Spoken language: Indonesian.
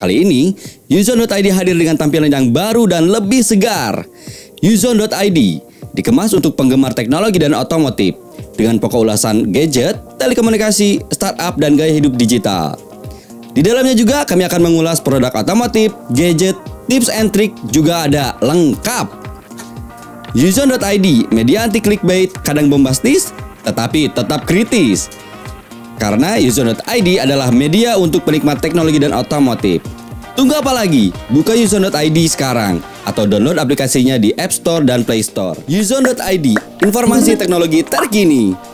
Kali ini, Uzone.id hadir dengan tampilan yang baru dan lebih segar. Uzone.id dikemas untuk penggemar teknologi dan otomotif dengan pokok ulasan gadget, telekomunikasi, startup, dan gaya hidup digital. Di dalamnya juga kami akan mengulas produk otomotif, gadget, tips and trick juga ada lengkap. Uzone.id, media anti clickbait, kadang bombastis, tetapi tetap kritis. Karena Uzone.id adalah media untuk penikmat teknologi dan otomotif. Tunggu apa lagi? Buka Uzone.id sekarang atau download aplikasinya di App Store dan Play Store. Uzone.id, informasi teknologi terkini.